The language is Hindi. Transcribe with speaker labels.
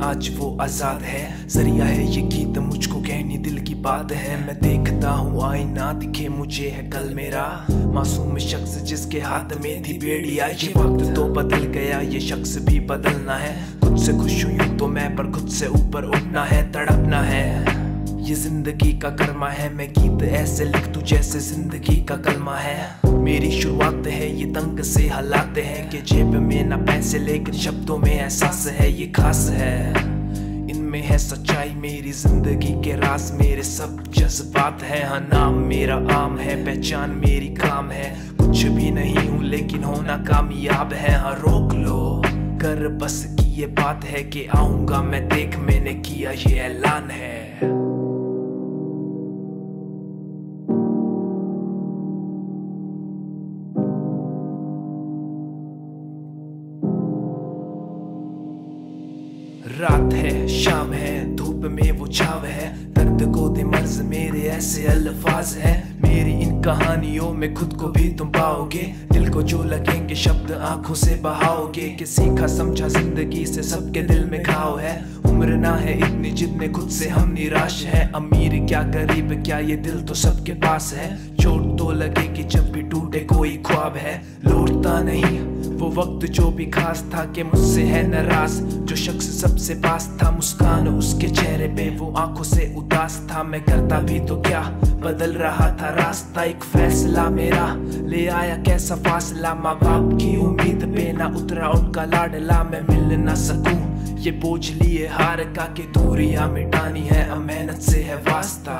Speaker 1: आज वो आज़ाद है। ज़रिया है ये गीत, मुझको कहनी दिल की बात है। मैं देखता हूँ आईना, दिखे मुझे है कल मेरा। मासूम शख्स जिसके हाथ में थी बेड़िया, ये वक्त तो बदल गया, ये शख्स भी बदलना है। खुद से खुश हुई तो मैं पर खुद से ऊपर उठना है, तड़पना है। ये ज़िंदगी का कर्मा है। मैं गीत ऐसे लिख तू जैसे ज़िंदगी का कलमा है। मेरी शुरुआत है, ये तंग से हालात है कि जेब में ना पैसे, लेकिन शब्दों में एहसास है, ये खास है। इनमें है सच्चाई मेरी ज़िंदगी के रास मेरे सब जज्बात है। हाँ नाम मेरा आम है, पहचान मेरी काम है। कुछ भी नहीं हूँ, लेकिन होना कामयाब है। हाँ रोक लो, कर बस की ये बात है कि आऊँगा मैं, देख मैंने किया ये ऐलान है। रात है, शाम है, धूप में वो छाव है। दर्द को दे मर्ज, मेरे ऐसे अल्फाज है। मेरी इन कहानियों में खुद को भी तुम पाओगे। दिल को जो लगेंगे, शब्द आँखों से बहाओगे। कि सीखा समझा ज़िंदगी से सबके दिल में घाव है। उम्र ना है इतनी जितने खुद से हम निराश है। अमीर क्या गरीब, क्या ये दिल तो सबके पास है। चोट तो लगे कि जब भी टूटे कोई ख्वाब है। लौटता नहीं। वो वक्त जो भी खास था कि मुझसे है नाराज़। जो शख्स सबसे पास था, मुस्कान उसके चेहरे पे वो आँखों से उदास था। मैं करता भी तो क्या? बदल रहा था रास्ता, एक फैसला मेरा। ले आया कैसा फासला? माँ बाप की उम्मीद पे ना उतरा, उनका लाडला मैं मिल ना सकूँ। ये बोझ लिए हार का के दूरियाँ मिटानी है अब मेहनत से है वास्ता।